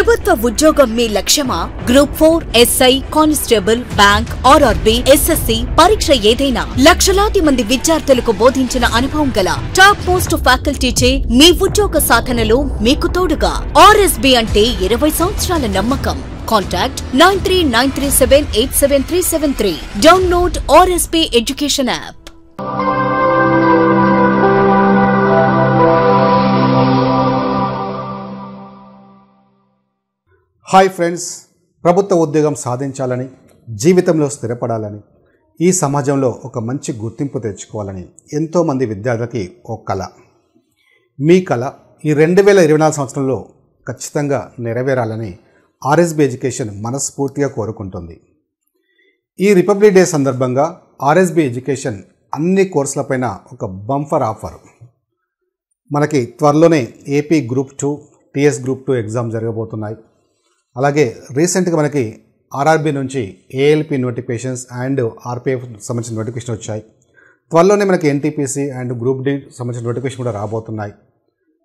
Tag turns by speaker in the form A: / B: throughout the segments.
A: ప్రభుత్వ ఉద్యోగం మీ లక్ష్యమా? Group four SI constable bank RRB SSC పరీక్ష ఏదైనా. లక్షలాది మంది విద్యార్థులకు బోధించిన అనుభవం గల టాప్ మోస్ట్ ఫ్యాకల్టీచే మీ ఉద్యోగ సాధనలో మీకు తోడుగా. ఆర్ఎస్బి అంటే ఇరవై సంవత్సరాల నమ్మకం. Contact nine three nine three seven eight seven three seven three. Download RSB education app.
B: Hi friends ప్రభుత్వ ఉద్యోగం సాధించాలని జీవితంలో స్థిరపడాలని ఈ సమాజంలో ఒక మంచి గుర్తింపు తెచ్చుకోవాలని ఎంతోమంది విద్యార్థులకి ఒక కళ మీ కళ ఈ రెండు వేల ఇరవై నాలుగు సంవత్సరంలో ఖచ్చితంగా నెరవేరాలని ఆర్ఎస్బి ఎడ్యుకేషన్ మనస్ఫూర్తిగా కోరుకుంటుంది. ఈ రిపబ్లిక్ డే సందర్భంగా ఆర్ఎస్బి ఎడ్యుకేషన్ అన్ని కోర్సులపైన ఒక బంఫర్ ఆఫర్. మనకి త్వరలోనే AP group two TS group two exam జరగబోతున్నాయి. అలాగే రీసెంట్గా మనకి ఆర్ఆర్బీ నుంచి ఏఎల్పి నోటిఫికేషన్స్ అండ్ ఆర్పిఎఫ్ సంబంధించిన నోటిఫికేషన్ వచ్చాయి. త్వరలోనే మనకి ఎన్టీపీసీ అండ్ గ్రూప్ డి సంబంధించిన నోటిఫికేషన్ కూడా రాబోతున్నాయి.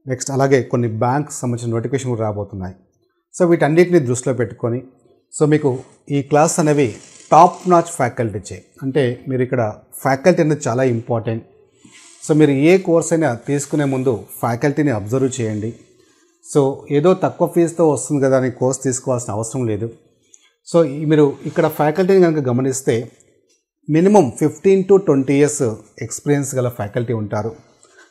B: నెక్స్ట్ అలాగే కొన్ని బ్యాంక్ సంబంధించిన నోటిఫికేషన్ కూడా రాబోతున్నాయి. సో వీటన్నిటిని దృష్టిలో పెట్టుకొని సో మీకు ఈ క్లాస్ అనేవి టాప్ నాచ్ ఫ్యాకల్టీచే అంటే మీరు ఇక్కడ ఫ్యాకల్టీ అనేది చాలా ఇంపార్టెంట్. సో మీరు ఏ కోర్స్ అయినా తీసుకునే ముందు ఫ్యాకల్టీని అబ్జర్వ్ చేయండి. సో ఏదో తక్కువ ఫీజుతో వస్తుంది కదా అని కోర్స్ తీసుకోవాల్సిన అవసరం లేదు. సో మీరు ఇక్కడ ఫ్యాకల్టీని కనుక గమనిస్తే minimum fifteen to twenty years experience గల ఫ్యాకల్టీ ఉంటారు.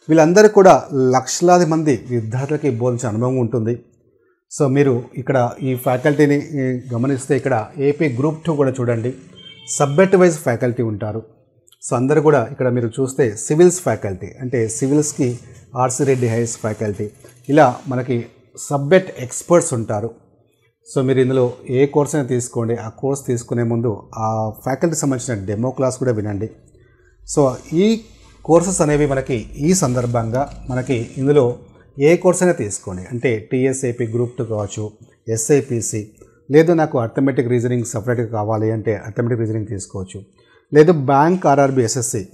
B: వీళ్ళందరూ కూడా లక్షలాది మంది విద్యార్థులకి బోధించిన అనుభవం ఉంటుంది. సో మీరు ఇక్కడ ఈ ఫ్యాకల్టీని గమనిస్తే ఇక్కడ ఏపీ గ్రూప్ టూ కూడా చూడండి. సబ్జెక్ట్ వైజ్ ఫ్యాకల్టీ ఉంటారు. సో అందరు కూడా ఇక్కడ మీరు చూస్తే సివిల్స్ ఫ్యాకల్టీ అంటే సివిల్స్కి ఆర్సి రెడ్డి హైయర్స్ ఫ్యాకల్టీ. ఇలా మనకి సబ్జెక్ట్ ఎక్స్పర్ట్స్ ఉంటారు. సో మీరు ఇందులో ఏ కోర్స్ అయినా తీసుకోండి. ఆ కోర్స్ తీసుకునే ముందు ఆ ఫ్యాకల్టీ సంబంధించిన డెమో క్లాస్ కూడా వినండి. సో ఈ కోర్సెస్ అనేవి మనకి ఈ సందర్భంగా మనకి ఇందులో ఏ కోర్స్ అయినా తీసుకోండి. అంటే టీఎస్ఏపీ గ్రూప్ టూ కావచ్చు ఎస్ఐపిసి లేదు నాకు అథమెటిక్ రీజనింగ్ సపరేట్గా కావాలి అంటే అర్థమెటిక్ రీజనింగ్ తీసుకోవచ్చు. లేదు బ్యాంక్ ఆర్ఆర్బిఎస్ఎస్సి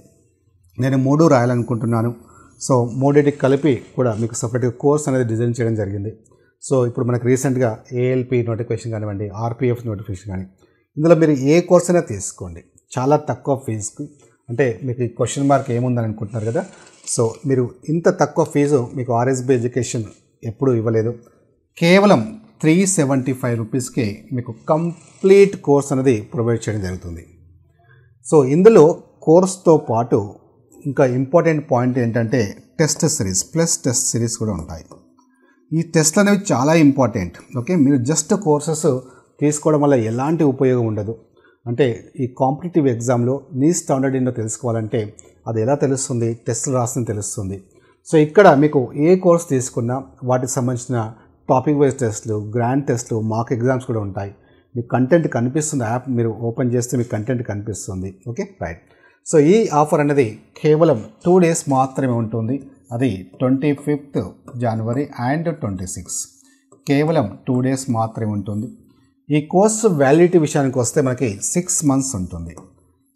B: నేను మూడు రాయాలనుకుంటున్నాను. సో మూడింటికి కలిపి కూడా మీకు సపరేట్గా కోర్స్ అనేది డిజైన్ చేయడం జరిగింది. సో ఇప్పుడు మనకు రీసెంట్గా ఏఎల్పి నోటిఫికేషన్ కానివ్వండి ఆర్పిఎఫ్ నోటిఫికేషన్ కానీ ఇందులో మీరు ఏ కోర్స్ అయినా తీసుకోండి. చాలా తక్కువ ఫీజుకి. అంటే మీకు క్వశ్చన్ మార్క్ ఏముందని అనుకుంటున్నారు కదా? సో మీరు ఇంత తక్కువ ఫీజు మీకు ఆర్ఎస్బి ఎడ్యుకేషన్ ఎప్పుడూ ఇవ్వలేదు. కేవలం త్రీ సెవెంటీ ఫైవ్ రూపీస్కి మీకు కంప్లీట్ కోర్స్ అనేది ప్రొవైడ్ చేయడం జరుగుతుంది. సో ఇందులో కోర్స్తో పాటు ఇంకా ఇంపార్టెంట్ పాయింట్ ఏంటంటే test series plus test series కూడా ఉంటాయి. ఈ టెస్ట్లు అనేవి చాలా ఇంపార్టెంట్. ఓకే? మీరు జస్ట్ కోర్సెస్ తీసుకోవడం వల్ల ఎలాంటి ఉపయోగం ఉండదు. అంటే ఈ కాంపిటేటివ్ ఎగ్జామ్లో నీ స్టాండర్డ్ ఏంటో తెలుసుకోవాలంటే అది ఎలా తెలుస్తుంది? టెస్టులు రాసిన తెలుస్తుంది. సో ఇక్కడ మీకు ఏ కోర్స్ తీసుకున్నా వాటికి సంబంధించిన టాపిక్ వైజ్ టెస్ట్లు గ్రాండ్ టెస్ట్లు మాక్ ఎగ్జామ్స్ కూడా ఉంటాయి. మీకు కంటెంట్ కనిపిస్తుంది యాప్ మీరు ఓపెన్ చేస్తే మీకు కంటెంట్ కనిపిస్తుంది. ఓకే రైట్ సో ఈ ఆఫర్ అనేది కేవలం టూ డేస్ మాత్రమే ఉంటుంది. అది twenty fifth January and twenty six కేవలం టూ డేస్ మాత్రమే ఉంటుంది. ఈ కోర్సు వ్యాలిడిటీ విషయానికి వస్తే మనకి సిక్స్ మంత్స్ ఉంటుంది.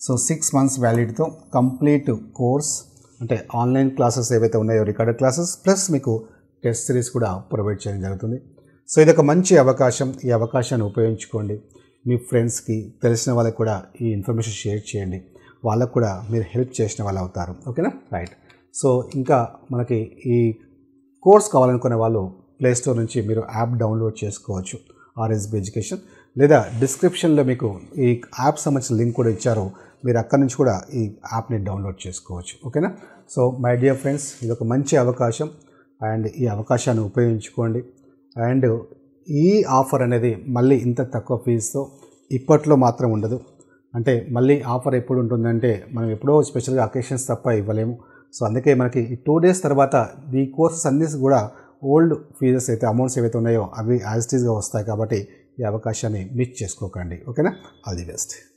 B: సో సిక్స్ మంత్స్ వ్యాలిడిటీతో కంప్లీట్ కోర్స్ అంటే ఆన్లైన్ క్లాసెస్ ఏవైతే ఉన్నాయో రికార్డెడ్ క్లాసెస్ ప్లస్ మీకు టెస్ట్ సిరీస్ కూడా ప్రొవైడ్ చేయడం జరుగుతుంది. సో ఇది ఒక మంచి అవకాశం. ఈ అవకాశాన్ని ఉపయోగించుకోండి. మీ ఫ్రెండ్స్కి తెలిసిన వాళ్ళకి కూడా ఈ ఇన్ఫర్మేషన్ షేర్ చేయండి. వాళ్ళకు కూడా మీరు హెల్ప్ చేసిన వాళ్ళు అవుతారు. ఓకేనా? రైట్. సో ఇంకా మనకి ఈ కోర్స్ కావాలనుకునే వాళ్ళు ప్లేస్టోర్ నుంచి మీరు యాప్ డౌన్లోడ్ చేసుకోవచ్చు. RSB education. లేదా డిస్క్రిప్షన్లో మీకు ఈ యాప్ సంబంధించిన లింక్ కూడా ఇచ్చారు. మీరు అక్కడి నుంచి కూడా ఈ యాప్ని డౌన్లోడ్ చేసుకోవచ్చు. ఓకేనా? సో మై డియర్ ఫ్రెండ్స్ ఇది ఒక మంచి అవకాశం. అండ్ ఈ అవకాశాన్ని ఉపయోగించుకోండి. అండ్ ఈ ఆఫర్ అనేది మళ్ళీ ఇంత తక్కువ ఫీజుతో ఇప్పట్లో మాత్రం ఉండదు. అంటే మళ్ళీ ఆఫర్ ఎప్పుడు ఉంటుందంటే మనం ఎప్పుడో స్పెషల్గా అకేషన్స్ తప్ప ఇవ్వలేము. సో అందుకే మనకి ఈ టూ డేస్ తర్వాత ఈ కోర్సెస్ అన్నీ కూడా ఓల్డ్ ఫీజెస్ అయితే అమౌంట్స్ ఏవైతే ఉన్నాయో అవి యాజిటీస్గా వస్తాయి కాబట్టి ఈ అవకాశాన్ని మిస్ చేసుకోకండి. ఓకేనా? All the best.